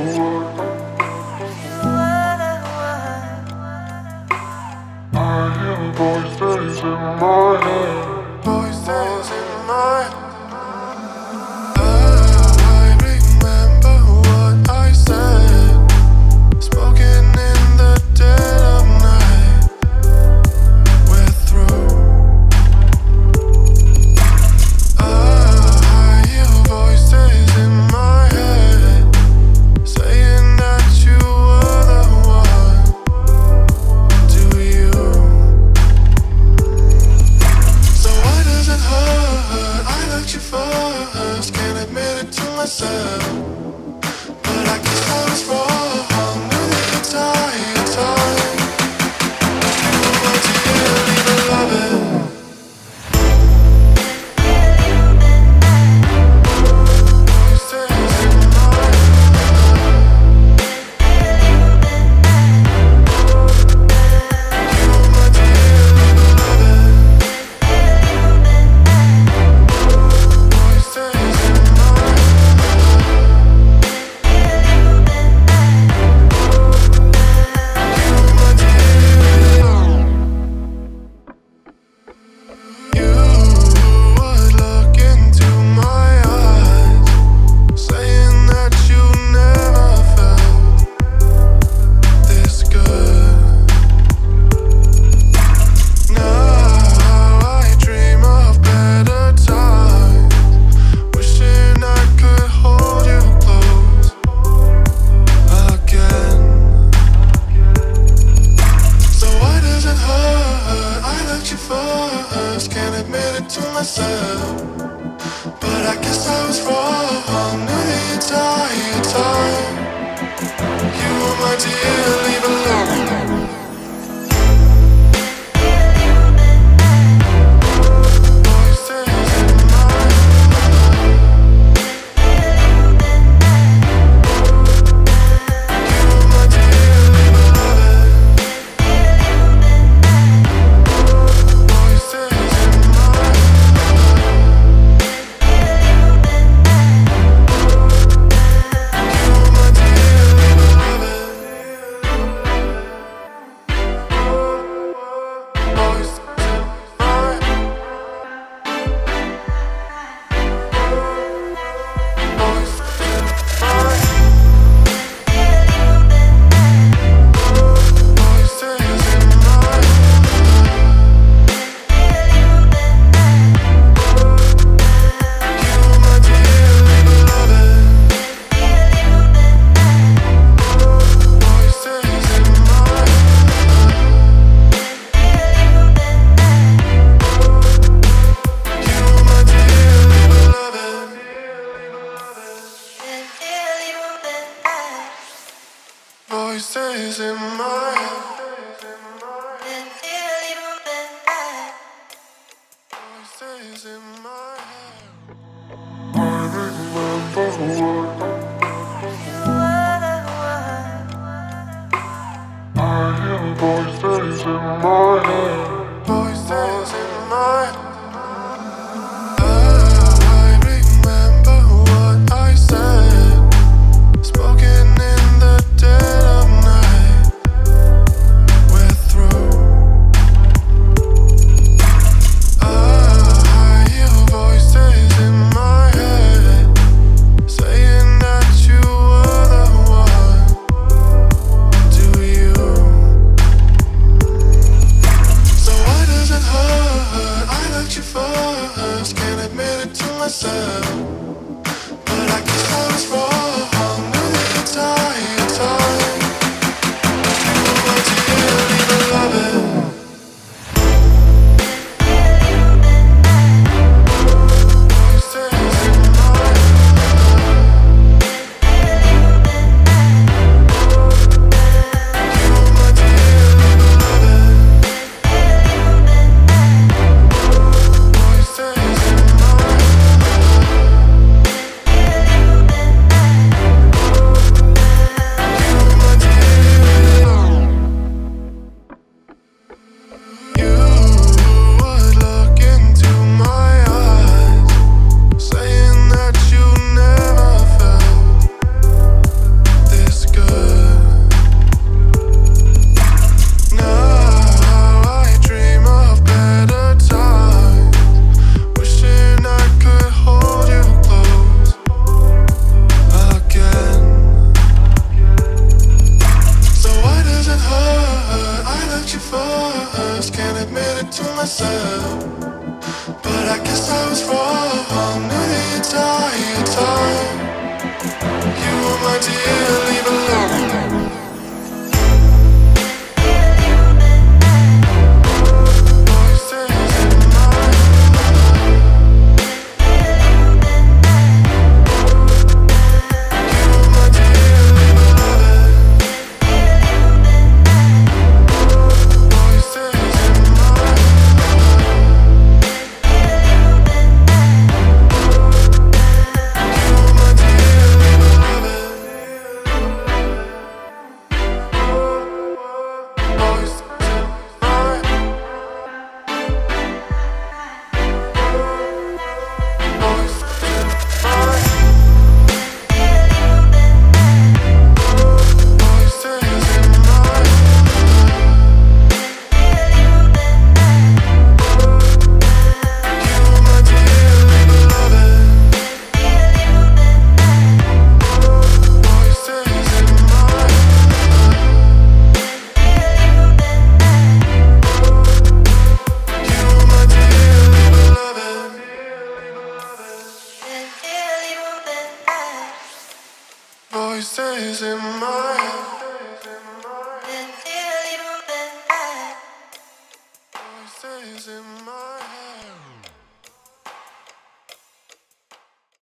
world. dear, leave alone. Voices in my sun. only stays in my Only stays in my